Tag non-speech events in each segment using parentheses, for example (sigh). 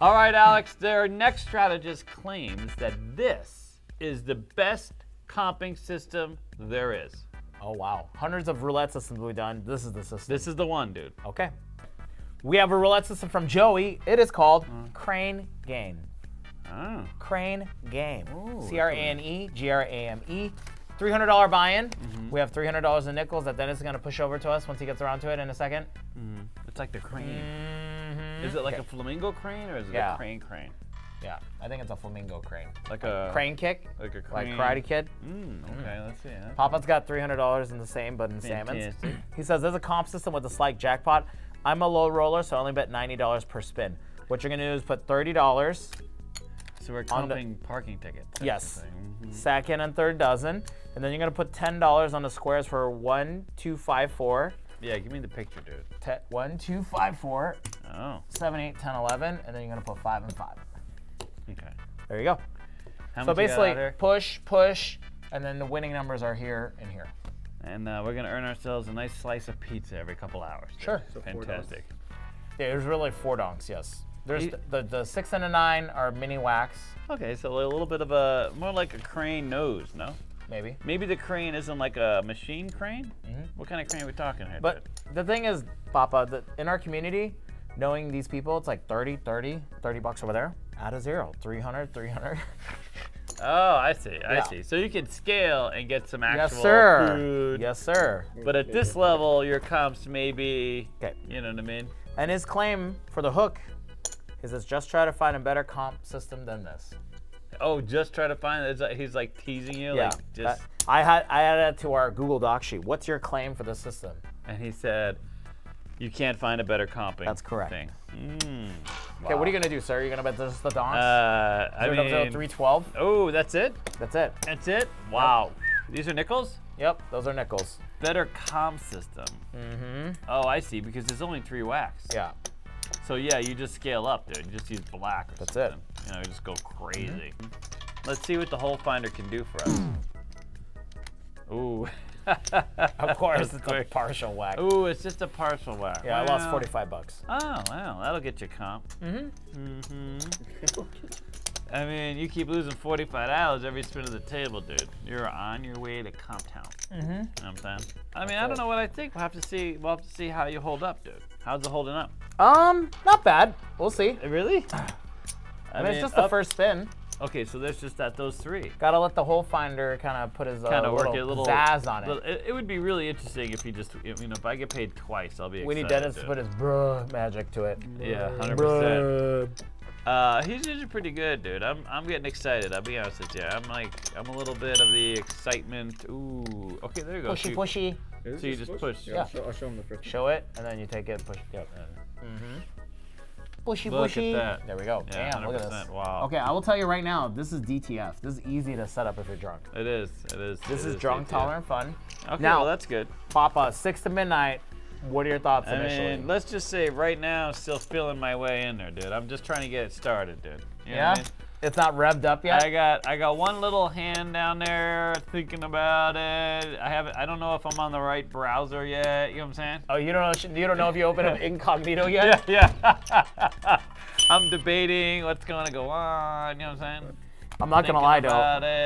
All right, Alex, their next strategist claims that this is the best comping system there is. Oh wow, hundreds of roulette systems we've done. This is the system. This is the one, dude. Okay. We have a roulette system from Joey. It is called uh. Crane Game. Oh. Ah. Crane Game. Ooh, C R A N E G R A M E. $300 buy-in. Mm-hmm. We have $300 in nickels that Dennis is going to push over to us once he gets around to it in a second. Mm-hmm. It's like the crane. Mm. Mhm. Is it like a flamingo crane or is it Yeah. a crane crane? Yeah, I think it's a flamingo crane. Like a Crane kick, Like a crane. like. Karate Kid. Mm, okay, let's see. Papa's got $300 in the same, but in salmons. He says there's a comp system with a slight jackpot. I'm a low roller, so I only bet $90 per spin. What you're gonna do is put $30, So we're the- comping parking tickets. yes, thing. Mhm. second and third dozen, and then you're gonna put $10 on the squares for one, two, five, four, Yeah, give me the picture, dude. te- one, two, five, four, Oh, seven, eight, 10, 11, and then you're gonna put five and five. okay. There you go. How So much you got basically, push, push, and then the winning numbers are here and here. And uh, we're gonna earn ourselves a nice slice of pizza every couple hours. dude. Sure. So Fantastic. Yeah, there's really four donks, yes. There's You- the, the, the six and a nine are mini whacks, Okay, so a little bit of a more like a crane nose, no? maybe. Maybe the crane isn't like a machine crane. Mhm. What kind of crane are we talking here? But dude? the thing is, Papa, that in our community, knowing these people, it's like 30, 30, 30 bucks over there. Add a zero, 300, 300. (laughs) oh, I see. I Yeah. see. So you can scale and get some actual yes, sir. food. Yes, sir. But at this level, your comps may be, Okay. you know what I mean? And his claim for the hook is it's just try to find a better comp system than this. Oh, just try to find it. It's like- He's like teasing you, Yeah. like just. that- I had I added it to our Google Doc sheet. What's your claim for the system? and he said, "You can't find a better comping." That's correct. Thing. Mm. Okay, what are you gonna do, sir? Are You're gonna bet this is the donks? Uh, I Zero double zero mean, three twelve. oh, that's it. That's it. That's it. Wow. These are nickels. Yep, those are nickels. Better comp system. Mm-hmm. Oh, I see. Because there's only three whacks. Yeah. So yeah, you just scale up, dude. You just use black. Or That's it. something. You know, you just go crazy. Let's see what the hole finder can do for us. (laughs) Of course, it's a partial whack. Ooh, it's just a partial whacks. Yeah, I lost 45 bucks. Oh, wow, that'll get you comp. Mm-hmm. Mm-hmm. (laughs) I mean, you keep losing forty-five dollars every spin of the table, dude. You're on your way to comp town. Mm-hmm. You know what I'm saying? I mean, I don't know what I think. We'll have to see. We'll have to see how you hold up, dude. How's it holding up? Um, not bad. We'll see. Really? (sighs) I mean, it's just the first spin. Okay, so there's just that those three. Gotta let the hole finder kind of put his uh, Kind of little, work a little zazz on it. little- it. It would be really interesting if he just, you know, if I get paid twice, I'll be we need. Dennis to dude. put his bruh magic to it. Yeah, hundred percent. Bruh. Uh, he's usually pretty good, dude. I'm, I'm getting excited. I'll be honest with you. I'm like, I'm a little bit of the excitement. Ooh, okay, there you go. Pushy, pushy. So you just push. Yeah, Yeah. I'll, show, I'll show him the friction. Show it, and then you take it, push. It. Yep. Mm-hmm. Pushy, Look at pushy. that. There we go. Yeah, Damn, look at this. Wow. Okay, I will tell you right now, this is DTF. This is easy to set up if you're drunk. It is. It is. This it is drunk good, tolerant fun. Okay, Now- well that's good. Papa, six to midnight. What are your thoughts I initially? mean, let's just say right now, I'm still feeling my way in there, dude. I'm just trying to get it started, dude. You know yeah, what I mean? It's not revved up yet. I got I got one little hand down there thinking about it. I haven't I don't know if I'm on the right browser yet. You know what I'm saying? oh, you don't know. You don't know if you open up (laughs) incognito yet. Yeah, yeah. (laughs) I'm debating what's gonna go on. You know what I'm saying? I'm not gonna Thinking lie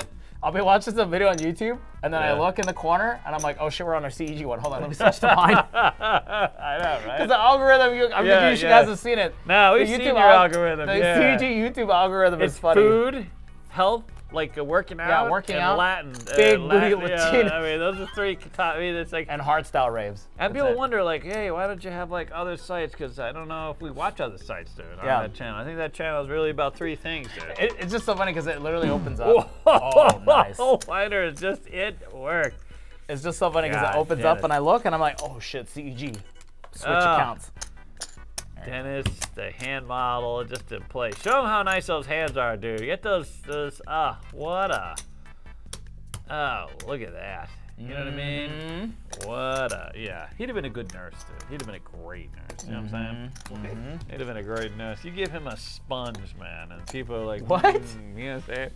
though. I'll be watching some video on YouTube, and then I look in the corner, and I'm like, oh shit, we're on our CEG one. Hold on, let me (laughs) switch to mine. I know, right? Because the algorithm, you, I'm Yeah, thinking you yeah. guys have seen it. No, The we've seen YouTube your al- algorithm. The yeah. CEG YouTube algorithm It's is funny. food, health, like uh, working out, working and out, Latin. big uh, booty Latin, yeah, I mean, those are three. I mean, it's like. And hard style raves. And That's people it. wonder, like, hey, why don't you have like other sites? Because I don't know if we watch other sites, dude, on Yeah. that channel. I think that channel is really about three things, dude. It, it's just so funny because it literally opens up. Whoa, Oh, (laughs) nice. Finder is just it worked. It's just so funny because it opens up it. and I look and I'm like, oh shit, CEG. Switch Ah. accounts. Dennis, the hand model, just to play. Show them how nice those hands are, dude. Get those, those. Ah, what a. Oh, look at that. You know what I mean? Mhm. What a yeah. He'd have been a good nurse, dude. He'd have been a great nurse. You know what I'm saying? Mhm. He'd have been a great nurse. You give him a sponge, man, and people are like, What? "Mm," you know what I'm saying?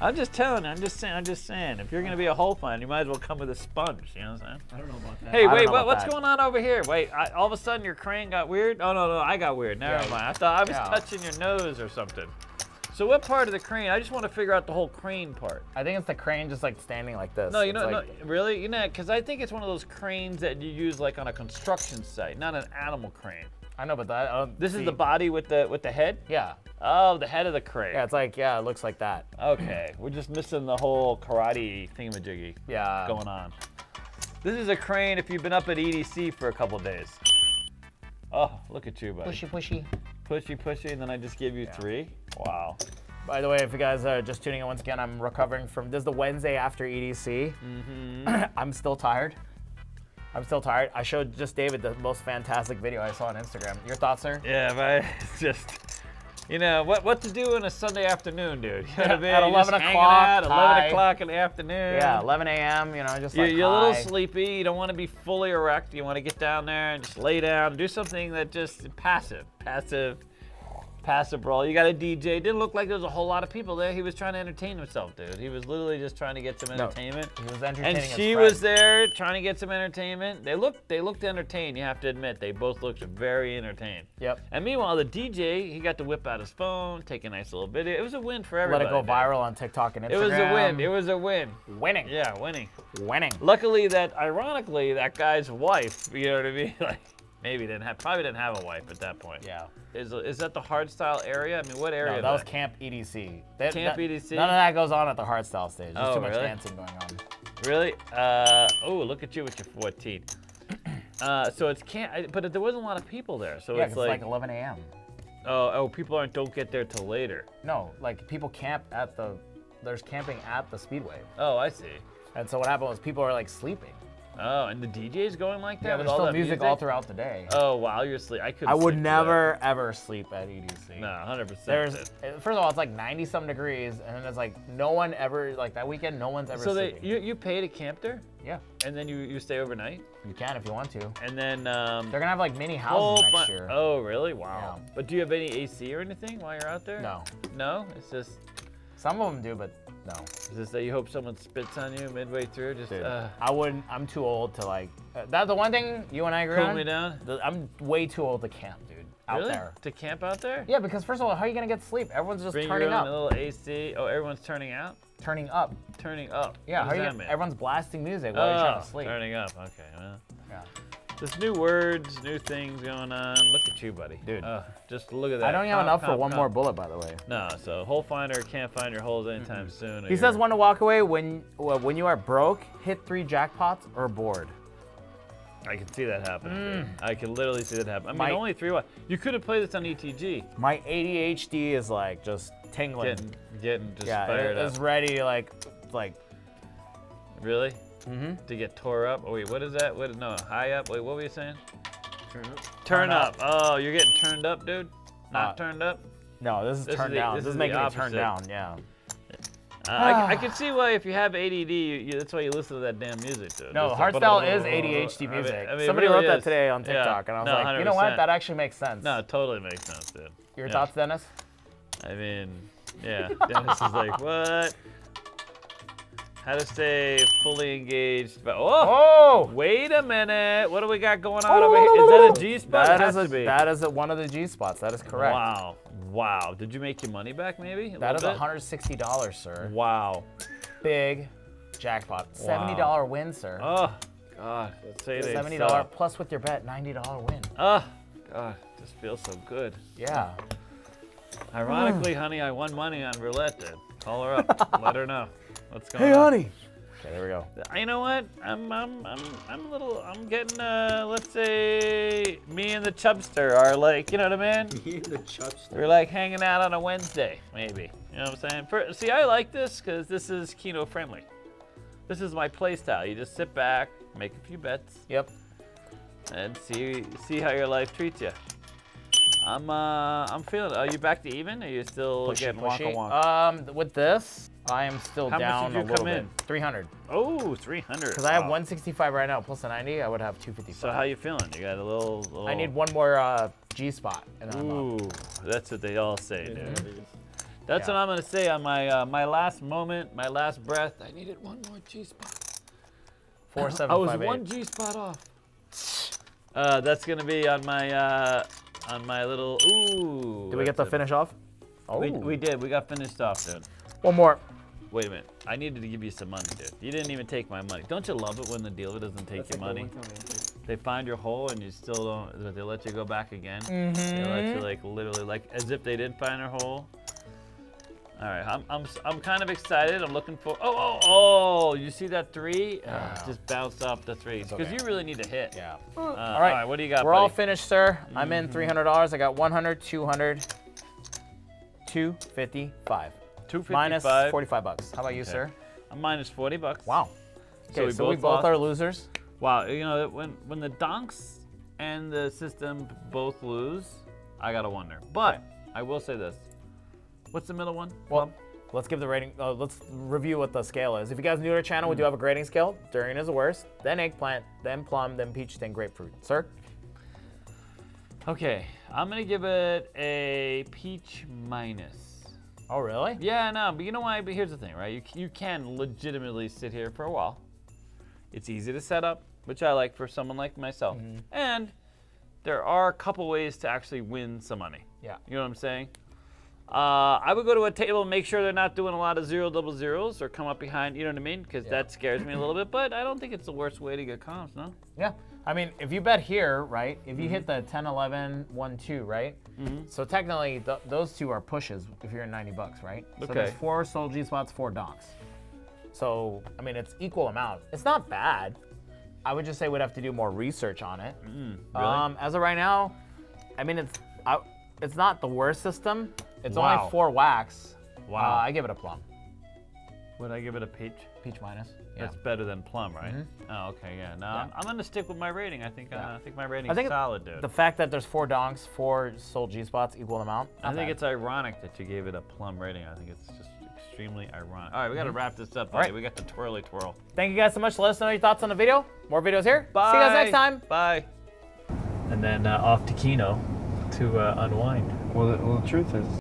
I'm just telling you. I'm just saying. I'm just saying. If you're gonna be a hole finder, you might as well come with a sponge. You know what I'm saying? I don't know about that. Hey, don't wait, what, what's that. going on over here? Wait, I, all of a sudden your crane got weird? Oh, no, no, I got weird. Never Yeah. mind. I thought I was Yeah. touching your nose or something. So what part of the crane? I just want to figure out the whole crane part. I think it's the crane just like standing like this. No, you It's know, like, no, really? You know, because I think it's one of those cranes that you use like on a construction site, not an animal crane. I know, but that. I don't This is the body with the with the head. Yeah. Oh, the head of the crane. Yeah, it's like yeah, it looks like that. Okay, we're just missing the whole karate thingamajiggy Yeah. going on. This is a crane if you've been up at EDC for a couple days. Oh, look at you, buddy. Pushy, pushy. pushy, pushy, and then I just give you three. Wow. By the way, if you guys are just tuning in once again, I'm recovering from this is the Wednesday after EDC. Mm-hmm. (clears throat) I'm still tired. I'm still tired. I showed just David the most fantastic video I saw on Instagram. Your thoughts, sir? Yeah, (laughs) but it's just, you know, what what to do on a Sunday afternoon, dude? (laughs) You know what I mean? At 11 o'clock, out, 11 o'clock in the afternoon. Yeah, 11 a.m. You know, just You're, like you're a little sleepy. You don't want to be fully erect. You want to get down there and just lay down, do something that just passive, passive, passive brawl. You got a DJ. Didn't look like there was a whole lot of people there. He was trying to entertain himself, dude. He was literally just trying to get some No. entertainment. He was entertaining And she was there trying to get some entertainment. They looked they looked entertained, you have to admit. They both looked very entertained. Yep. And meanwhile, the DJ, he got to whip out his phone, take a nice little video. It was a win for everybody. Let it go dude. viral on TikTok and Instagram. It was a win. It was a win. winning. Yeah, winning. Winning. Luckily that ironically that guy's wife, you know what I mean? (laughs) Like maybe didn't have probably didn't have a wife at that point. Yeah. Is is that the hardstyle area? I mean, what area? No, is that was Camp EDC. That- Camp that- EDC? None of that goes on at the hardstyle stage. There's Oh, too much really? dancing going on. Really? Uh, oh, look at you with your 14. (clears throat) Uh, so it's can't, but there wasn't a lot of people there. So Yeah, it's like, like 11 a.m. oh, oh, people aren't don't get there till later. No, like people camp at the. There's camping at the speedway, Oh, I see. and so what happened was people are like sleeping. Oh, and the DJ's going like that. Yeah, with there's all still that music, all throughout the day. Oh, while you're asleep, I could. I would never ever sleep at EDC. No, 100. percent There's first of all, it's like 90 some degrees, and then it's like no one ever like that weekend. No one's ever So they, sleeping. you you pay to camp there, yeah, and then you you stay overnight, you can if you want to. and then um. They're gonna have like mini oh, houses next year. oh, really? Wow. Yeah. But do you have any AC or anything while you're out there? No, No. It's just some of them do, but no. is this that you hope someone spits on you midway through? Just Dude, uh, I wouldn't. I'm too old to like. Uh, that's the one thing you and I agree cool on. me down. I'm way too old to camp, dude. Out really? there. To camp out there? Yeah, because first of all, how are you gonna get sleep? Everyone's just Bring turning your own up. little AC. Oh, everyone's turning out. Turning up. Turning up. Yeah, What how does you mean? everyone's blasting music while you're trying Oh, to sleep. turning up. Okay. Well, Yeah. Just new words, new things going on. Look at you, buddy. Dude. Uh, just look at that. I don't even have Comp, enough for one comp. more bullet, by the way. No, so hole finder can't find your holes anytime soon. He says you're- when to walk away when well, when you are broke, hit three jackpots or bored. I can see that happening. dude. I can literally see that happen. I mean, My- only three. What? You could have played this on ETG. My ADHD is like just tingling. Getting, getting just yeah, fired it- up. it's ready like like Really? Mm-hmm. To get tore up? Oh wait, what is that? What? No, high up. Wait, what were you saying? Turn up. Turn Turn up. Oh, you're getting turned up, dude. Not Uh, turned up. No, this is This is turned the- down. this This, is is making me opposite. turn down. Yeah. Uh, I, I (sighs) can see why if you have ADD, you, you, that's why you listen to that damn music, dude. No, hardstyle is ADHD I mean- music. I mean, Somebody really wrote that is. today on Yeah. TikTok, and I was No, like, you know what? That actually makes sense. No, it totally makes sense, dude. Your Yeah. thoughts, Dennis? I mean, yeah. Dennis is like, (laughs) what? How to stay fully engaged? But oh, Oh! wait a minute. What do we got going on oh, over here? Is that a G spot? That It is has a, to be. that is a, one of the G spots. That is correct. Wow, wow. Did you make your money back? Maybe. A That is little bit? $160, sir. Wow. Big jackpot. $70 win, sir. Oh, God. Let's say they $70 sell. plus with your bet, $90 win. Oh, God. This feels so good. Yeah. Ironically, honey, I won money on roulette. Dude. Call her up. (laughs) Let her know what's going hey, on. Okay, there we go. You know what? I'm I'm I'm I'm a little I'm getting uh let's say me and the chubster are like, you know what I mean? (laughs) Me and the chubster. We're like hanging out on a Wednesday, maybe. You know what I'm saying? For, see, I like this because this is Keno friendly. This is my play style. You just sit back, make a few bets, Yep. and see see how your life treats you. I'm uh I'm feeling. Are you back to even? Are you still Pushy, getting pushy. wonka wonk? Um, with this, I am still How much down did you a little come bit. in? 300. oh, 300. Because I have 165 right now, plus a 90, I would have 255. So how you feeling? You got a little. little I need one more uh, G spot, and then I'm up. Ooh, that's what they all say, Yeah, dude. it is. That's Yeah. what I'm gonna say on my uh, my last moment, my last breath. I needed one more G spot. Four seven I was five one G spot off. Uh, that's gonna be on my uh, on my little. Ooh. Did we get the finish off? Oh, We, we did. We got finished off, dude. one more. Wait a minute. I needed to give you some money, dude. You didn't even take my money. Don't you love it when the dealer doesn't take That's your like money? one time I did. They find your hole and you still don't. They let you go back again. Mm-hmm. They let you like literally like as if they did find their hole. All right, I'm I'm s- I'm kind of excited. I'm looking for. Oh oh oh! You see that three? Yeah. just bounced off the three because okay. you really need to hit. Yeah. Uh, all all right. right. What do you got? We're all finished, sir. I'm Mm-hmm. in $300. I got 100, 200, 255. Two fifty Minus five. 45 bucks. How about you, Okay. sir? I'm minus forty bucks. Wow. So Okay, we so we both both are losers. Wow. You know when when the donks and the system both lose, I gotta wonder. But I will say this. What's the middle one? Well, let's give the rating. Uh, let's review what the scale is. If you guys are new to our channel, we Hmm. do have a grading scale. Durian is the worst, then eggplant, then plum, then peach, then grapefruit. Sir? Okay, I'm gonna give it a peach minus. Oh, really? Yeah, no, but you know why? But here's the thing, right? You, you can legitimately sit here for a while. It's easy to set up, which I like for someone like myself. And there are a couple ways to actually win some money. Yeah. You know what I'm saying? Uh, I would go to a table and make sure they're not doing a lot of zero double zeros or come up behind, you know what I mean? Because Yeah. that scares me a little bit, but I don't think it's the worst way to get comps, no? Yeah. I mean, if you bet here, right? If you hit the 10, 11, 1, 2, right? So technically, th- those two are pushes if you're in 90 bucks, right? Okay. So there's four soul G spots, four donks. So, I mean, it's equal amount. It's not bad. I would just say we'd have to do more research on it. really? Um, as of right now, I mean, it's I, it's not the worst system. It's Wow. only four whacks. Wow. Uh, I give it a plum. Would I give it a peach? Peach minus. Yeah. It's better than plum, right? Oh, okay, yeah. No, I'm, I'm gonna stick with my rating. I think uh, Yeah. I think my rating I think solid, dude. The fact that there's four donks, four soul G spots, equal amount. I think bad. it's ironic that you gave it a plum rating. I think it's just extremely ironic. All right, we gotta wrap this up. Buddy. right. We got the twirly twirl. Thank you guys so much. Let us know your thoughts on the video. More videos here. Bye. See you guys next time. Bye. and then uh, off to Keno to uh, unwind. Well, the, well, the truth is,